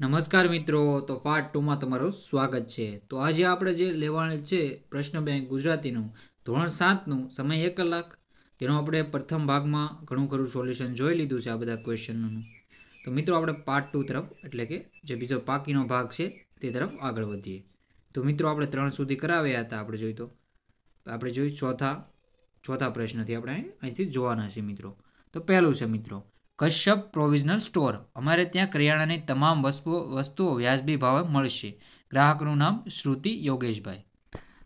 નમસ્કાર મિત્રો, તો પાર્ટ ટુમાં તમારું સ્વાગત છે. તો આજે આપણે જે લેવાનું છે પ્રશ્ન બેંક ગુજરાતીનું, ધોરણ સાતનું સમય એક કલાક. તેનો આપણે પ્રથમ ભાગમાં ઘણું ખરું સોલ્યુશન જોઈ લીધું છે આ બધા ક્વેશ્ચનનું તો મિત્રો, આપણે પાર્ટ ટુ તરફ, એટલે કે જે બીજો પાકીનો ભાગ છે તે તરફ આગળ વધીએ. તો મિત્રો, આપણે ત્રણ સુધી કરાવ્યા હતા આપણે જોઈ તો. આપણે જોઈ ચોથા ચોથા પ્રશ્નથી આપણે અહીંથી જોવાના છે મિત્રો. તો પહેલું છે મિત્રો કશ્યપ પ્રોવિઝનલ સ્ટોર. અમારે ત્યાં કરિયાણાની તમામ વસ્તુઓ વસ્તુઓ વ્યાજબી ભાવે મળશે. ગ્રાહકનું નામ શ્રુતિ યોગેશભાઈ.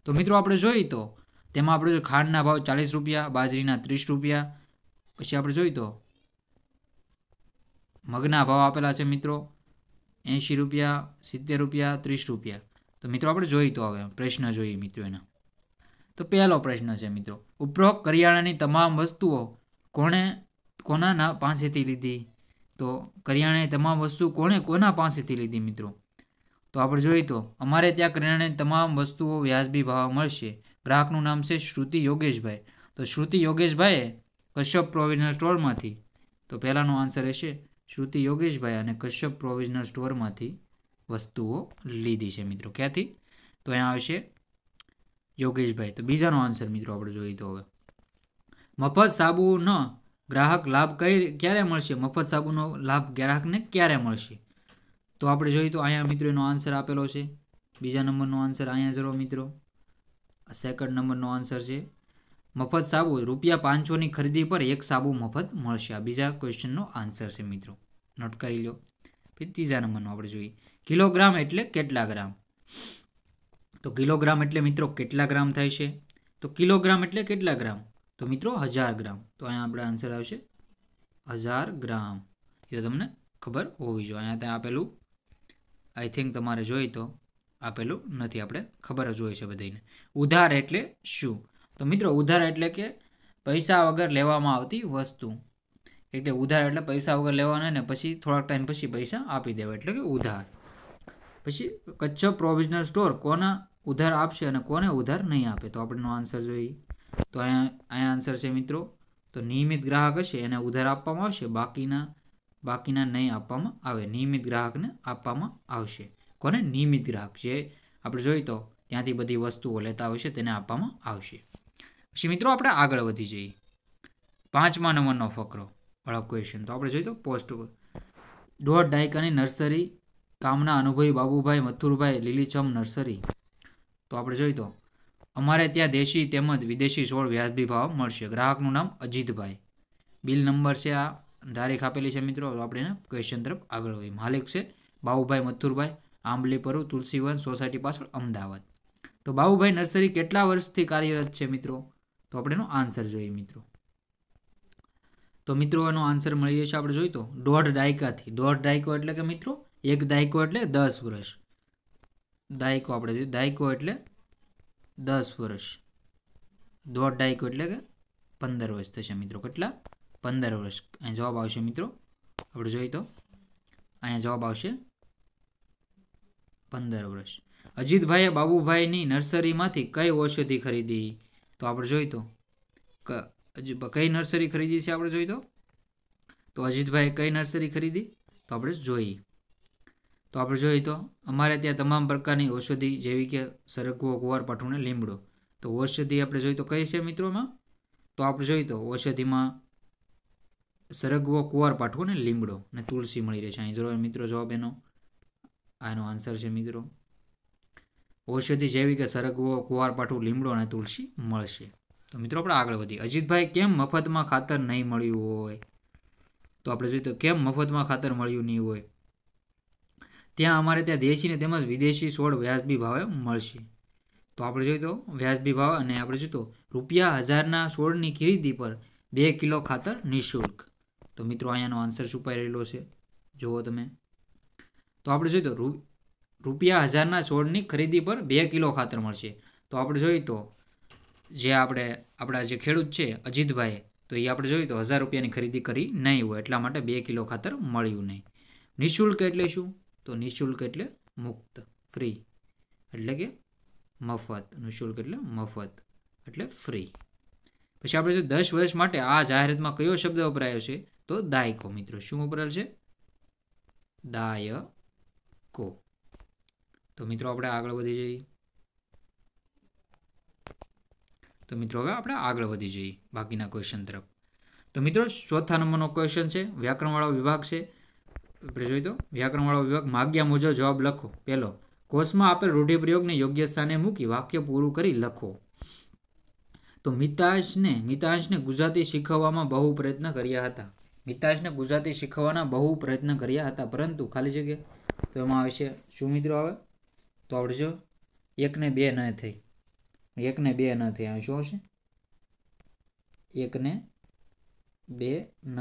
તો મિત્રો આપણે જોઈએ તો, તેમાં આપણે જો ખાંડના ભાવ ચાલીસ રૂપિયા, બાજરીના ત્રીસ રૂપિયા, પછી આપણે જોઈએ તો, મગના ભાવ આપેલા છે મિત્રો, એંશી રૂપિયા, સિત્તેર રૂપિયા, ત્રીસ રૂપિયા. તો મિત્રો આપણે જોઈએ તો હવે, પ્રશ્ન જોઈએ મિત્રો એના. તો પહેલો પ્રશ્ન છે મિત્રો, ઉપરોક્ત કરિયાણાની તમામ વસ્તુઓ કોણે કોના ના પાસેથી લીધી? તો કરિયાણાની તમામ વસ્તુ કોણે કોના પાસેથી લીધી મિત્રો? તો આપણે જોઈએ તો, અમારે ત્યાં કરિયાણાની તમામ વસ્તુઓ વ્યાજબી ભાવ મળશે. ગ્રાહકનું નામ છે શ્રુતિ યોગેશભાઈ. તો શ્રુતિ યોગેશભાઈએ કશ્યપ પ્રોવિઝનલ સ્ટોરમાંથી, તો પહેલાંનો આન્સર રહેશે શ્રુતિ યોગેશભાઈ અને કશ્યપ પ્રોવિઝનલ સ્ટોરમાંથી વસ્તુઓ લીધી છે મિત્રો. ક્યાંથી? તો અહીંયા આવશે યોગેશભાઈ. તો બીજાનો આન્સર મિત્રો આપણે જોઈએ તો હવે. મફત સાબુનો ગ્રાહક લાભ કઈ ક્યારે મળશે? મફત સાબુનો લાભ ગ્રાહકને ક્યારે મળશે? તો આપણે જોઈએ તો અહીંયા મિત્રો એનો આન્સર આપેલો છે. બીજા નંબરનો આન્સર અહીંયા જરો મિત્રો. સેકન્ડ નંબરનો આન્સર છે. મફત સાબુ, રૂપિયા પાંચસોની ખરીદી પર એક સાબુ મફત મળશે. આ બીજા ક્વેશ્ચનનો આન્સર છે મિત્રો. નોટ કરી લો. પછી ત્રીજા નંબરનો આપણે જોઈએ. કિલોગ્રામ એટલે કેટલા ગ્રામ? તો કિલોગ્રામ એટલે મિત્રો કેટલા ગ્રામ થાય છે? તો કિલોગ્રામ એટલે કેટલા ગ્રામ? તો મિત્રો, હજાર ગ્રામ. તો અહીંયા આપણે આન્સર આવશે. હજાર ગ્રામ. એ તો તમને ખબર હોવી જોઈએ. અહીંયા ત્યાં આપેલું આઈ થિંક તમારે જોઈ તો આપેલું નથી. આપણે ખબર જ હોય છે બધાને ઉધાર એટલે શું? તો મિત્રો, ઉધાર એટલે કે પૈસા વગર લેવામાં આવતી વસ્તુ. એટલે ઉધાર એટલે પૈસા વગર લેવાના ને પછી થોડાક ટાઈમ પછી પૈસા આપી દેવા. એટલે કે ઉધાર. પછી કચ્છ પ્રોવિઝનલ સ્ટોર કોના ઉધાર આપશે અને કોને ઉધાર નહીં આપે? તો આપણેનો આન્સર જોઈએ. તો અહીંયા અહીંયા આન્સર છે મિત્રો. તો નિયમિત ગ્રાહક હશે, એને ઉધાર આપવામાં આવશે, બાકીના બાકીના નહીં આપવામાં આવે. નિયમિત ગ્રાહકને આપવામાં આવશે. કોને? નિયમિત ગ્રાહક જે આપણે જોઈએ તો, ત્યાંથી બધી વસ્તુઓ લેતા હોય છે, તેને આપવામાં આવશે. પછી મિત્રો, આપણે આગળ વધી જઈએ. પાંચમા નંબરનો ફકરો વાળો ક્વેશ્ચન તો આપણે જોઈએ તો પોસ્ટ દોઢ દાયકાની નર્સરી, કામના અનુભવી બાબુભાઈ, મથુરભાઈ, લીલીછમ નર્સરી. તો આપણે જોઈએ તો અમારે ત્યાં દેશી તેમજ વિદેશી છોડ વ્યાજબી ભાવ મળશે. ગ્રાહકનું નામ અજીતભાઈ. બિલ નંબર છે આ. તારીખ આપેલી છે મિત્રો આપણે એના ક્વેશ્ચન તરફ આગળ વધીએ. માલિક છે બાબુભાઈ મથુરભાઈ, આંબલી પરુ તુલસીવન સોસાયટી પાછળ અમદાવાદ. તો બાબુભાઈ, નર્સરી કેટલા વર્ષથી કાર્યરત છે મિત્રો? તો આપણે આન્સર જોઈએ મિત્રો. તો મિત્રો, એનો આન્સર મળી જશે આપણે જોઈએ તો. દોઢ દાયકાથી. દોઢ દાયકો એટલે કે મિત્રો, એક દાયકો એટલે દસ વર્ષ. દાયકો આપણે જોઈએ. દાયકો એટલે દસ વર્ષ. દોઢ ડાયકો એટલે કે પંદર વર્ષ થશે મિત્રો. કેટલા? પંદર વર્ષ. અહીંયા જવાબ આવશે મિત્રો. આપણે જોઈએ તો અહીંયા જવાબ આવશે પંદર વર્ષ. અજીતભાઈએ બાબુભાઈની નર્સરીમાંથી કઈ ઔષધિ ખરીદી? તો આપણે જોઈ તો કઈ નર્સરી ખરીદી છે આપણે જોઈ તો? તો અજીતભાઈએ કઈ નર્સરી ખરીદી? તો આપણે જોઈએ. તો આપણે જોઈએ તો, અમારે ત્યાં તમામ પ્રકારની ઔષધિ જેવી કે સરગવો કુંવારપાઠું ને લીમડો. તો ઔષધિ આપણે જોઈએ તો કઈ છે મિત્રોમાં તો આપણે જોઈએ તો ઔષધિમાં સરગવો કુંવારપાઠું ને લીમડો ને તુલસી મળી રહે છે. અહીં જો મિત્રો જવાબ એનો, આનો આન્સર છે મિત્રો. ઔષધિ જેવી કે સરગવો કુંવારપાઠું લીમડો અને તુલસી મળશે. તો મિત્રો આપણે આગળ વધીએ. અજીતભાઈ, કેમ મફતમાં ખાતર નહીં મળ્યું હોય? તો આપણે જોઈએ તો કેમ મફતમાં ખાતર મળ્યું નહીં હોય? ત્યાં અમારે ત્યાં દેશી ને તેમજ વિદેશી છોડ વ્યાજબી ભાવે મળશે. તો આપણે જોઈએ તો વ્યાજબી ભાવ અને આપણે જોઈએ તો રૂપિયા હજારના છોડની ખરીદી પર બે કિલો ખાતર નિઃશુલ્ક. તો મિત્રો અહીંયાનો આન્સર છુપાઈ રહેલો છે? જુઓ તમે. તો આપણે જોઈએ તો રૂપિયા હજારના છોડની ખરીદી પર બે કિલો ખાતર મળશે. તો આપણે જોઈએ તો જે આપણે, આપણા જે ખેડૂત છે, અજીતભાઈ, તો એ આપણે જોઈએ તો હજાર રૂપિયાની ખરીદી કરી નહીં હોય, એટલા માટે બે કિલો ખાતર મળ્યું નહીં. નિઃશુલ્ક એટલે શું? તો નિઃશુલ્ક એટલે મુક્ત ફ્રી એટલે કે મફત. નિઃશુલ્ક એટલે મફત. એટલે ફ્રી પછી આપણે જો દસ વર્ષ માટે આ જાહેરાતમાં કયો શબ્દ વપરાયો છે, તો દાયકો, મિત્રો. શું વપરાયેલ છે? દાય કો તો મિત્રો, આપણે આગળ વધી જઈએ. તો મિત્રો, હવે આપણે આગળ વધી જઈએ, બાકીના ક્વેશ્ચન તરફ. તો મિત્રો, ચોથા નંબરનો ક્વેશ્ચન છે, વ્યાકરણવાળો વિભાગ છે. જોઈ તો વ્યાકરણવાળો વિભાગ માગ્યા મુજબ જવાબ લખો. પહેલો, કોષમાં આપેલ રૂઢિપ્રયોગને યોગ્ય સ્થાને મૂકી વાક્ય પૂરું કરી લખો. તો મિતાશને મિતાંશને ગુજરાતી શીખવવામાં બહુ પ્રયત્ન કર્યા હતા. મિતાશને ગુજરાતી શીખવવાના બહુ પ્રયત્ન કર્યા હતા, પરંતુ ખાલી જગ્યા તો એમાં આવશે શું મિત્રો આવે? તો આપણે જો, એકને બે ન થઈ. એકને બે ન થઈ, આ શું આવશે? એકને બે ન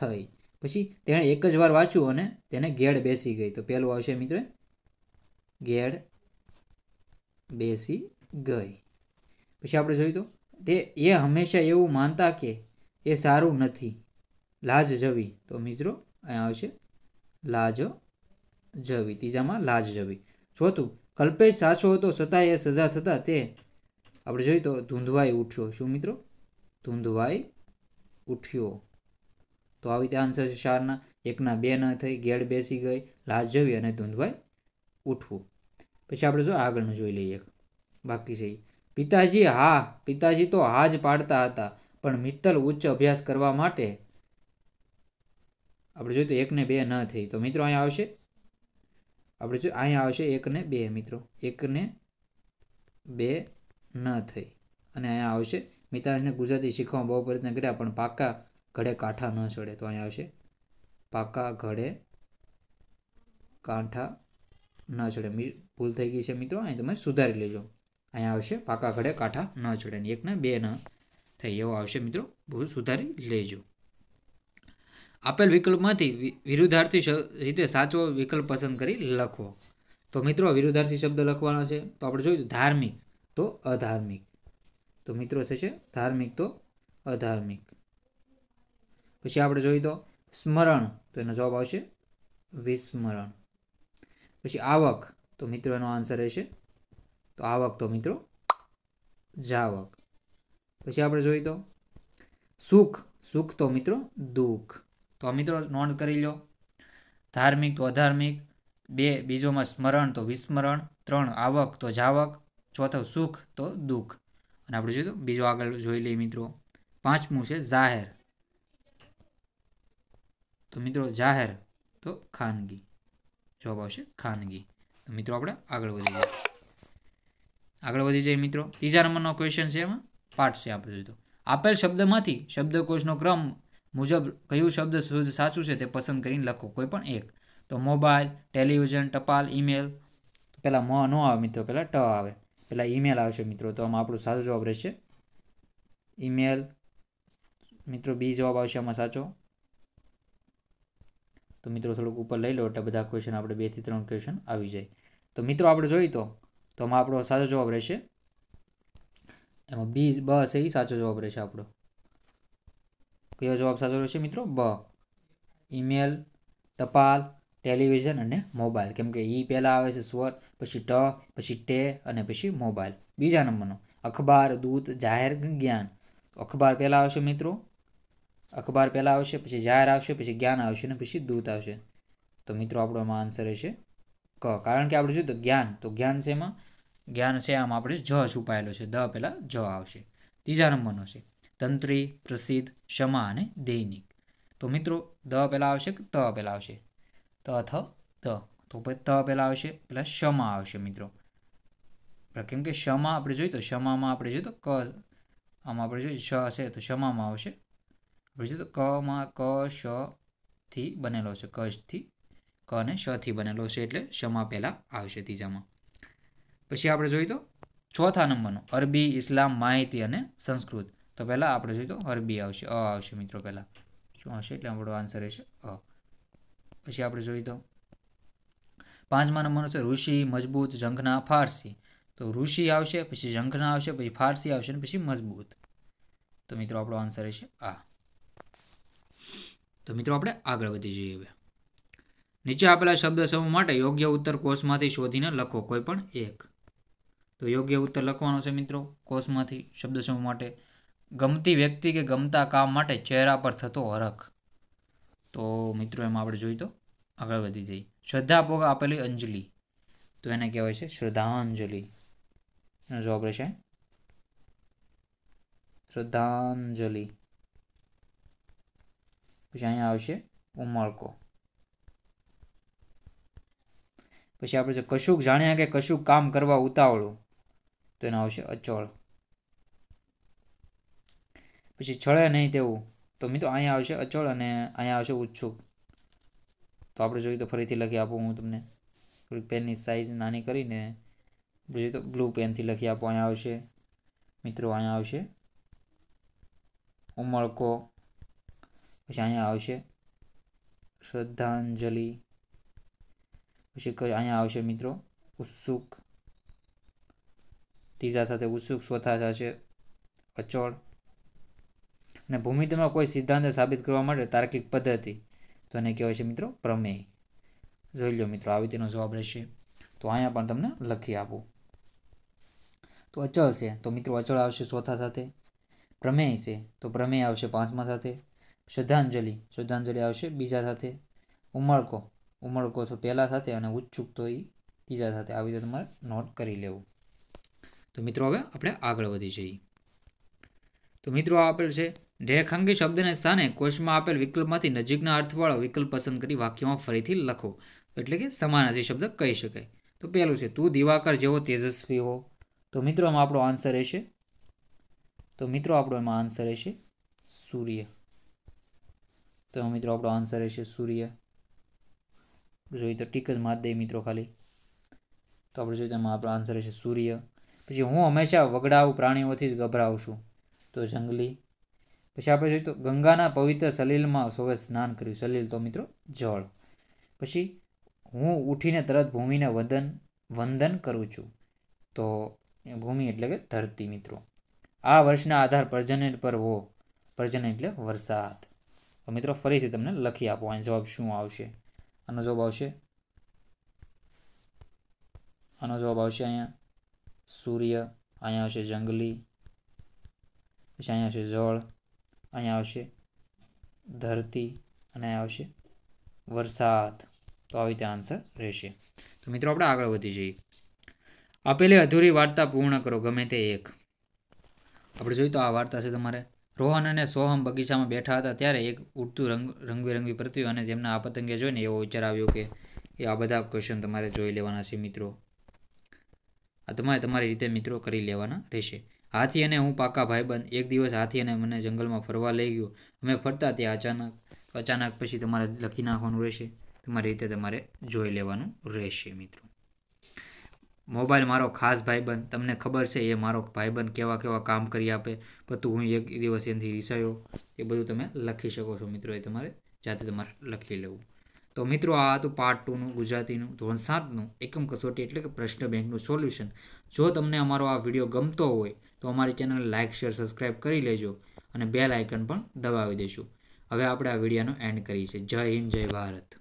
થઈ. પછી તેણે એક જ વાર વાંચ્યું અને તેને ઘેડ બેસી ગઈ. તો પહેલું આવશે મિત્ર ઘેડ બેસી ગઈ. પછી આપણે જોયું તો તે એ હંમેશા એવું માનતા કે એ સારું નથી. લાજ જવી. તો મિત્રો, અહીંયા આવશે. લાજ જવી. ત્રીજામાં લાજ જવી. ચોથું કલ્પેશ સાચો હતો છતાં એ સજા થતાં તે, આપણે જોઈએ તો ધૂંધવાઈ ઉઠ્યો. શું મિત્રો? ધૂંધવાઈ ઉઠ્યો. તો આવી રીતે આન્સર છે ચારના એકના બે ન થઈ ગેડ બેસી ગઈ, લાજ જવી અને ધૂંધવાઈ ઉઠવું. પછી આપણે જો આગળનું જોઈ લઈએ બાકી છે પિતાજી, હા, પિતાજી તો હા જ પાડતા હતા, પણ મિત્તલ ઉચ્ચ અભ્યાસ કરવા માટે આપણે જોઈએ તો એકને બે ન થઈ. તો મિત્રો અહીંયા આવશે? આપણે જો અહીંયા આવશે એકને બે મિત્રો. એકને બે ન થઈ. અને અહીંયા આવશે. મિતાજને ગુજરાતી શીખવામાં બહુ પ્રયત્ન કર્યા, પણ પાકા ઘડે કાંઠા ન ચડે તો અહીંયા આવશે. પાકા ઘડે કાંઠા ન ચડે. ભૂલ થઈ ગઈ છે મિત્રો, અહીં તમે સુધારી લેજો. અહીંયા આવશે, પાકા ઘડે કાંઠા ન ચડે. ને બે ન થઈ, એવો આવશે મિત્રો. ભૂલ સુધારી લેજો. આપેલ વિકલ્પમાંથી વિરુદ્ધાર્થી રીતે સાચો વિકલ્પ પસંદ કરી લખો. તો મિત્રો, વિરુદ્ધાર્થી શબ્દ લખવાનો છે. તો આપણે જોયું ધાર્મિક તો અધાર્મિક. તો મિત્રો થશે ધાર્મિક તો અધાર્મિક. પછી આપણે જોઈએ તો સ્મરણ, તો એનો જવાબ આવશે વિસ્મરણ. પછી આવક, તો મિત્રો એનો આન્સર રહેશે, તો આવક તો મિત્રો જાવક. પછી આપણે જોઈએ તો સુખ સુખ તો મિત્રો દુઃખ. તો મિત્રો નોંધ કરી લો, ધાર્મિક તો અધાર્મિક, બે બીજોમાં સ્મરણ તો વિસ્મરણ, ત્રણ આવક તો જાવક, ચોથો સુખ તો દુઃખ. અને આપણે જોઈએ તો બીજો આગળ જોઈ લઈએ મિત્રો, પાંચમું છે જાહેર. તો મિત્રો જાહેર, તો ખાનગી. જવાબ આવશે ખાનગી. તો મિત્રો આપણે આગળ વધી જઈએ આગળ વધી જઈએ મિત્રો. ત્રીજા નંબરનો ક્વેશ્ચન છે એમાં, પાઠ છે આપણે જોઈએ આપેલ શબ્દમાંથી શબ્દકોશનો ક્રમ મુજબ કયું શબ્દ શુદ્ધ સાચું છે તે પસંદ કરીને લખો, કોઈ પણ એક. તો મોબાઈલ, ટેલિવિઝન, ટપાલ, ઈમેલ. પહેલાં મ ન આવે મિત્રો પહેલાં ટ આવે. પહેલાં ઈમેલ આવશે મિત્રો, તો આમાં આપણું સાચો જવાબ રહેશે. ઈમેલ, મિત્રો બી જવાબ આવશે આમાં સાચો. તો મિત્રો થોડુંક ઉપર લઈ લો, એટલે બધા ક્વેશ્ચન આપણે બેથી ત્રણ ક્વેશ્ચન આવી જાય. તો મિત્રો આપણે જોઈએ તો આમાં આપણો સાચો જવાબ રહેશે. એમાં બી, બ છે એ સાચો જવાબ રહેશે આપણો. કયો જવાબ સાચો રહેશે મિત્રો? બ. ઈમેલ ટપાલ ટેલિવિઝન અને મોબાઈલ કેમ કે ઈ પહેલાં આવે છે સ્વર, પછી ટ, પછી ટે અને પછી મોબાઈલ બીજા નંબરનો. અખબાર, દૂત, જાહેર જ્ઞાન અખબાર પહેલાં આવશે મિત્રો. અખબાર પહેલાં આવશે, પછી જાહેર આવશે, પછી જ્ઞાન આવશે અને પછી દૂત આવશે. તો મિત્રો, આપણો આમાં આન્સર રહેશે ક. કારણ કે આપણે જોઈએ તો જ્ઞાન તો જ્ઞાન છે એમાં જ્ઞાન છે આમ આપણે જ છુપાયેલો છે. દ પહેલાં જ આવશે. ત્રીજા નંબરનો છે. તંત્રી, પ્રસિદ્ધ, ક્ષમા અને દૈનિક. તો મિત્રો, દ પહેલાં આવશે કે ત પહેલાં આવશે? ત, થ ત તો પછી ત પહેલાં આવશે, પહેલાં ક્ષમા આવશે મિત્રો. કેમ કે ક્ષમા આપણે જોઈએ તો ક્ષમામાં આપણે જોઈએ તો ક. આમાં આપણે જોઈએ શ છે તો ક્ષમામાં આવશે જોઈએ તો કમાં ક, શ થી બનેલો છે. કશથી ક અને શથી બનેલો છે એટલે ક્ષમા પહેલાં આવશે ત્રીજામાં. પછી આપણે જોઈએ તો ચોથા નંબરનો અરબી, ઇસ્લામ, માહિતી અને સંસ્કૃત. તો પહેલાં આપણે જોઈએ તો અરબી આવશે. અ આવશે મિત્રો પહેલાં. શું હશે એટલે આપણો આન્સર રહેશે અ. પછી આપણે જોઈએ તો પાંચમા નંબરનો છે ઋષિ, મજબૂત, ઝંખના, ફારસી. તો ઋષિ આવશે, પછી ઝંખના આવશે, પછી ફારસી આવશે અને પછી મજબૂત. તો મિત્રો આપણો આન્સર રહેશે આ. તો મિત્રો આપણે આગળ વધી જઈએ હવે. નીચે આપેલા શબ્દ સમૂહ માટે યોગ્ય ઉત્તર કોષમાંથી શોધીને લખો કોઈ પણ એક. તો યોગ્ય ઉત્તર લખવાનો છે મિત્રો કોષમાંથી શબ્દ સમૂહ માટે. ગમતી વ્યક્તિ કે ગમતા કામ માટે ચહેરા પર થતો હરખ. તો મિત્રો એમાં આપણે જોઈ તો આગળ વધી જઈએ. શ્રદ્ધાપૂર્વક આપેલી અંજલિ. તો એને કહેવાય છે શ્રદ્ધાંજલિ. એનો જવાબ રહેશે. શ્રદ્ધાંજલિ. પછી અહીંયા આવશે ઉમળકો. પછી આપણે જો કશુંક જાણ્યા કે કશુંક કામ કરવા ઉતાવળું, તો એનો આવશે અચળ. પછી છળે નહીં તેવું, તો મિત્રો અહીંયા આવશે અચળ અને અહીંયા આવશે ઉત્સુક. તો આપણે જોઈએ તો ફરીથી લખી આપું હું તમને. થોડીક પેનની સાઇઝ નાની કરીને જોઈએ તો બ્લુ પેનથી લખી આપો, અહીંયા આવશે. મિત્રો, અહીંયા આવશે. ઉમળકો. પછી અહીંયા આવશે શ્રદ્ધાંજલિ. પછી અહીંયા આવશે મિત્રો? ઉત્સુક. ત્રીજા સાથે ઉત્સુક ચોથા થશે. અચળ. અને ભૂમિતિમાં કોઈ સિદ્ધાંત સાબિત કરવા માટે તાર્કિક પદ્ધતિ. તો એને કહેવાય છે મિત્રો પ્રમેય. જોઈ લો મિત્રો, આવી તેનો જવાબ રહેશે. તો અહીંયા પણ તમને લખી આપું. તો અચળ છે. તો મિત્રો અચળ આવશે ચોથા સાથે. પ્રમેય છે. તો પ્રમેય આવશે પાંચમા સાથે. શ્રદ્ધાંજલિ શ્રદ્ધાંજલિ આવશે. બીજા સાથે ઉમળકો ઉમળકો તો પહેલાં સાથે અને ઉત્સુક તો એ ત્રીજા સાથે. આવી રીતે તમારે નોટ કરી લેવું. તો મિત્રો હવે આપણે આગળ વધી જઈએ. તો મિત્રો આપેલ છે રેખાંગી શબ્દને સ્થાને કોષમાં આપેલ વિકલ્પમાંથી નજીકના અર્થવાળો વિકલ્પ પસંદ કરી વાક્યમાં ફરીથી લખો. એટલે કે સમાનાર્થી શબ્દ કહી શકાય. તો પહેલું છે, તું દિવાકર જેવો તેજસ્વી હો. તો મિત્રો એમાં આપણો આન્સર રહેશે. તો મિત્રો આપણો એમાં આન્સર રહેશે, સૂર્ય. તો મિત્રો આપણો આન્સર રહેશે સૂર્ય. જોઈએ તો ટીક જ મારી દઈએ મિત્રો ખાલી. તો આપણે જોઈએ તો એમાં આપણો આન્સર રહેશે સૂર્ય. પછી હું હંમેશા વગડાવું પ્રાણીઓથી જ ગભરાવું છું. તો જંગલી. પછી આપણે જોઈએ તો ગંગાના પવિત્ર સલીલમાં સૌએ સ્નાન કર્યું. સલીલ તો મિત્રો જળ. પછી હું ઉઠીને તરત ભૂમિને વદન, વંદન કરું છું. તો ભૂમિ એટલે કે ધરતી મિત્રો. આ વર્ષના આધાર પર્જન્ય પર હો. પર્જન્ય એટલે વરસાદ. તો મિત્રો ફરીથી તમને લખી આપો. અહીં જવાબ શું આવશે? આનો જવાબ આવશે? આનો જવાબ આવશે અહીંયા. સૂર્ય, અહીંયા આવશે જંગલી, પછી અહીંયા આવશે જળ, અહીંયા આવશે ધરતી, અને અહીંયા આવશે વરસાદ. તો આવી રીતે આન્સર રહેશે. તો મિત્રો આપણે આગળ વધી જઈએ. આપેલી અધૂરી વાર્તા પૂર્ણ કરો, ગમે તે એક. આપણે જોઈએ તો આ વાર્તા છે તમારે રોહન અને સોહમ બગીચામાં બેઠા હતા ત્યારે એક ઉડતું રંગ, રંગબેરંગી પ્રત્યુ અને તેમના આ પતંગે જોઈને એવો વિચાર આવ્યો કે, એ આ બધા ક્વેશ્ચન તમારે જોઈ લેવાના છે મિત્રો. આ તમારે તમારી રીતે મિત્રો કરી લેવાના રહેશે. હાથી અને હું પાકા ભાઈબંધ. એક દિવસ હાથી અને મને જંગલમાં ફરવા લઈ ગયો. અમે ફરતા ત્યાં અચાનક અચાનક પછી તમારે લખી નાખવાનું રહેશે. તમારી રીતે તમારે જોઈ લેવાનું રહેશે મિત્રો. મોબાઈલ મારો ખાસ ભાઈબંધ. તમને ખબર છે, એ મારો ભાઈબંધ કેવા કેવા કામ કરી આપે. બધું હું એક દિવસ એનાથી રિસાયો. એ બધું તમે લખી શકો છો મિત્રો, એ તમારે જાતે તમારે લખી લેવું. તો મિત્રો, આ હતું પાર્ટ ટુનું ગુજરાતીનું, ધોરણ સાતનું એકમ કસોટી એટલે કે પ્રશ્ન બેંકનું સોલ્યુશન જો તમને અમારો આ વીડિયો ગમતો હોય, તો અમારી ચેનલ લાઇક શેર સબસ્ક્રાઈબ કરી લેજો અને બેલ આઇકન પણ દબાવી દેશું હવે આપણે આ વિડીયોનો એન્ડ કરીએ છીએ. જય હિન્દ, જય ભારત.